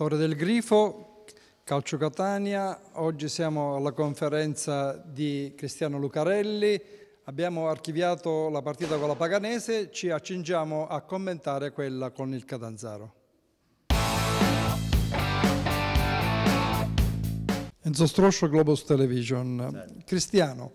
Torre del Grifo, Calcio Catania, oggi siamo alla conferenza di Cristiano Lucarelli, abbiamo archiviato la partita con la Paganese, ci accingiamo a commentare quella con il Catanzaro. Enzo Stroscio, Globus Television. Cristiano,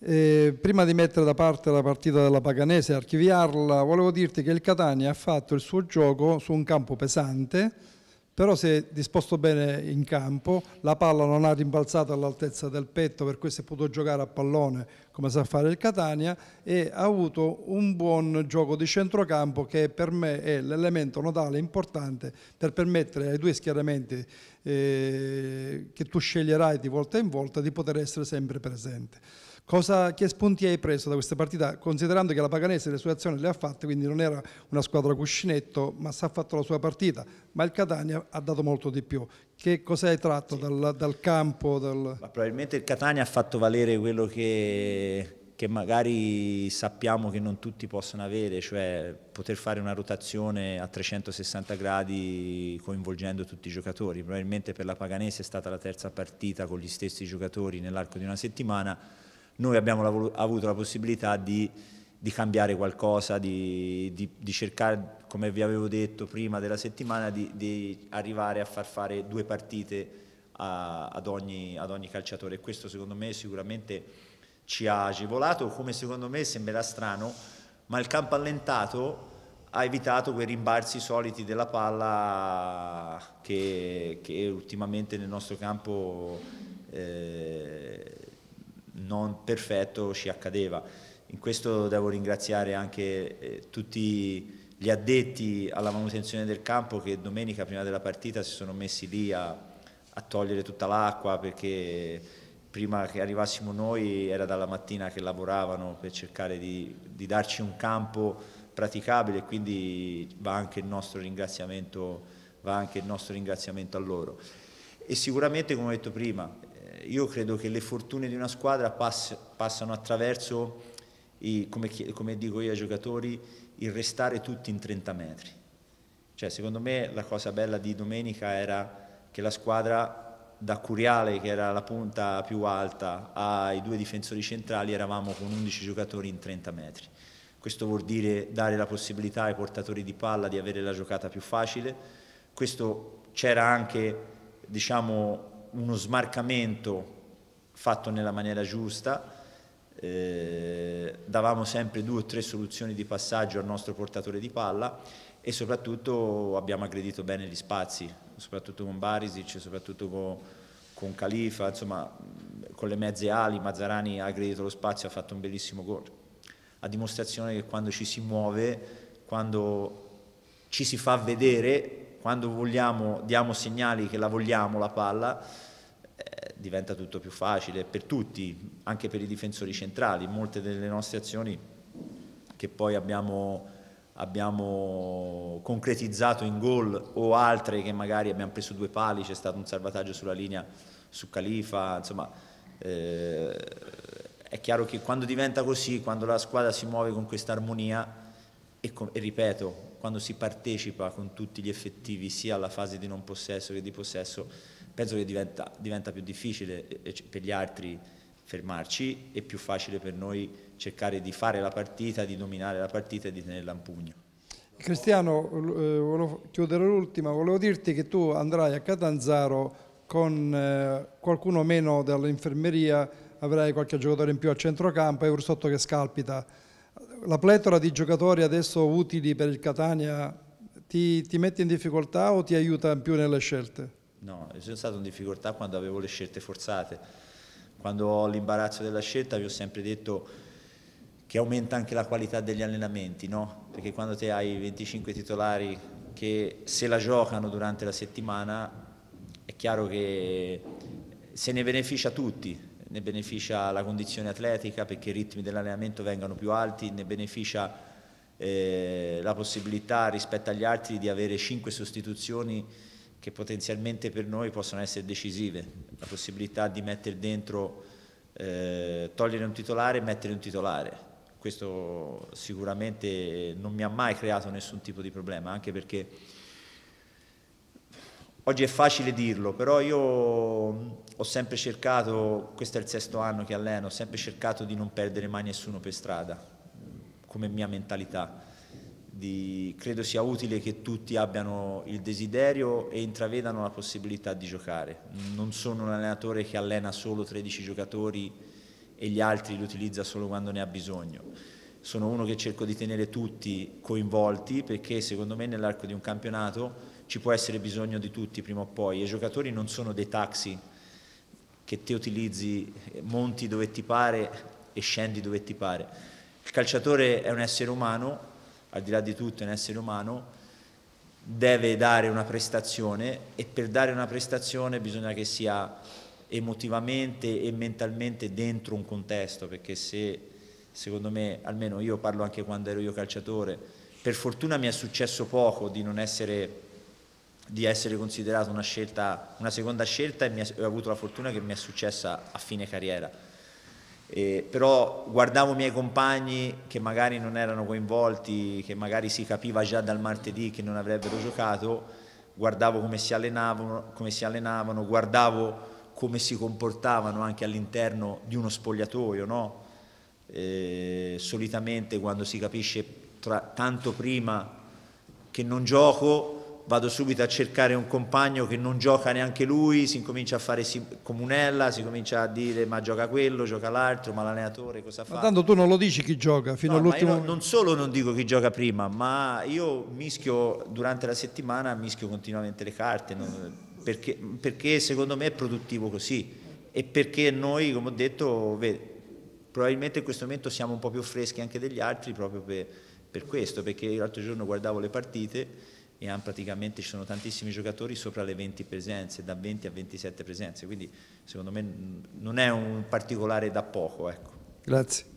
eh, prima di mettere da parte la partita della Paganese e archiviarla, volevo dirti che il Catania ha fatto il suo gioco su un campo pesante, però si è disposto bene in campo, la palla non ha rimbalzato all'altezza del petto per si è potuto giocare a pallone come sa fare il Catania e ha avuto un buon gioco di centrocampo che per me è l'elemento nodale importante per permettere ai due schieramenti eh, che tu sceglierai di volta in volta di poter essere sempre presente. Cosa, che spunti hai preso da questa partita, considerando che la Paganese le sue azioni le ha fatte, quindi non era una squadra cuscinetto, ma si ha fatto la sua partita, ma il Catania ha dato molto di più. Che cosa hai tratto sì. dal, dal, campo? Dal... probabilmente il Catania ha fatto valere quello che, che magari sappiamo che non tutti possono avere, cioè poter fare una rotazione a 360 gradi coinvolgendo tutti i giocatori. Probabilmente per la Paganese è stata la terza partita con gli stessi giocatori nell'arco di una settimana noi abbiamo avuto la possibilità di, di cambiare qualcosa, di, di, di, cercare, come vi avevo detto prima della settimana, di, arrivare a far fare due partite a, ad, ogni, ad ogni calciatore. Questo secondo me sicuramente ci ha agevolato, come secondo me sembrerà strano, ma il campo allentato ha evitato quei rimbalzi soliti della palla che, che ultimamente nel nostro campo eh, non perfetto ci accadeva. In questo devo ringraziare anche eh, tutti gli addetti alla manutenzione del campo che domenica prima della partita si sono messi lì a, a togliere tutta l'acqua perché prima che arrivassimo noi era dalla mattina che lavoravano per cercare di, di darci un campo praticabile quindi va anche il nostro ringraziamento, va anche il nostro ringraziamento a loro. E sicuramente, come ho detto prima, io credo che le fortune di una squadra pass passano attraverso, i, come, come, dico io ai giocatori, il restare tutti in 30 metri. Cioè, secondo me la cosa bella di domenica era che la squadra da Curiale, che era la punta più alta, ai due difensori centrali, eravamo con 11 giocatori in 30 metri. Questo vuol dire dare la possibilità ai portatori di palla di avere la giocata più facile. Questo c'era anche, diciamo, uno smarcamento fatto nella maniera giusta, eh, davamo sempre due o tre soluzioni di passaggio al nostro portatore di palla e soprattutto abbiamo aggredito bene gli spazi, soprattutto con Barisic, soprattutto con, con Califa, insomma con le mezze ali Mazzarani ha aggredito lo spazio, ha fatto un bellissimo gol, a dimostrazione che quando ci si muove, quando ci si fa vedere, quando vogliamo, diamo segnali che la vogliamo la palla, eh, diventa tutto più facile per tutti, anche per i difensori centrali. Molte delle nostre azioni che poi abbiamo, abbiamo concretizzato in gol o altre che magari abbiamo preso due pali, c'è stato un salvataggio sulla linea su Califa, insomma eh, è chiaro che quando diventa così, quando la squadra si muove con questa armonia e, e ripeto, quando si partecipa con tutti gli effettivi sia alla fase di non possesso che di possesso, penso che diventa, diventa più difficile per gli altri fermarci e più facile per noi cercare di fare la partita, di dominare la partita e di tenerla in pugno. Cristiano, eh, volevo chiudere l'ultima, volevo dirti che tu andrai a Catanzaro con eh, qualcuno meno dall'infermeria, avrai qualche giocatore in più a centrocampo e Ursotto che scalpita la pletora di giocatori adesso utili per il Catania ti, ti mette in difficoltà o ti aiuta in più nelle scelte? No, sono stato in difficoltà quando avevo le scelte forzate. Quando ho l'imbarazzo della scelta vi ho sempre detto che aumenta anche la qualità degli allenamenti, no? Perché quando te hai 25 titolari che se la giocano durante la settimana è chiaro che se ne beneficia tutti, ne beneficia la condizione atletica perché i ritmi dell'allenamento vengano più alti, ne beneficia eh, la possibilità rispetto agli altri di avere cinque sostituzioni che potenzialmente per noi possono essere decisive, la possibilità di mettere dentro, eh, togliere un titolare e mettere un titolare. Questo sicuramente non mi ha mai creato nessun tipo di problema, anche perché oggi è facile dirlo, però io ho sempre cercato, questo è il sesto anno che alleno, ho sempre cercato di non perdere mai nessuno per strada, come mia mentalità. Di, credo sia utile che tutti abbiano il desiderio e intravedano la possibilità di giocare. Non sono un allenatore che allena solo 13 giocatori e gli altri li utilizza solo quando ne ha bisogno. Sono uno che cerco di tenere tutti coinvolti perché secondo me nell'arco di un campionato ci può essere bisogno di tutti prima o poi. I giocatori non sono dei taxi che te utilizzi, monti dove ti pare e scendi dove ti pare. Il calciatore è un essere umano, al di là di tutto è un essere umano, deve dare una prestazione e per dare una prestazione bisogna che sia emotivamente e mentalmente dentro un contesto, perché se secondo me, almeno io parlo anche quando ero io calciatore, per fortuna mi è successo poco di non essere di essere considerato una, scelta, una seconda scelta e ho avuto la fortuna che mi è successa a fine carriera. Eh, però guardavo i miei compagni che magari non erano coinvolti, che magari si capiva già dal martedì che non avrebbero giocato, guardavo come si allenavano, come si allenavano guardavo come si comportavano anche all'interno di uno spogliatoio, no? Eh, solitamente quando si capisce tra, tanto prima che non gioco vado subito a cercare un compagno che non gioca neanche lui, si incomincia a fare comunella, si comincia a dire ma gioca quello, gioca l'altro, ma l'allenatore cosa fa? Ma tanto tu non lo dici chi gioca fino no, all'ultimo Non solo non dico chi gioca prima, ma io mischio durante la settimana, mischio continuamente le carte, non, perché, perché, secondo me è produttivo così e perché noi, come ho detto, vedi, probabilmente in questo momento siamo un po' più freschi anche degli altri proprio per, per questo, perché l'altro giorno guardavo le partite e praticamente ci sono tantissimi giocatori sopra le 20 presenze, da 20 a 27 presenze, quindi secondo me non è un particolare da poco. Ecco. Grazie.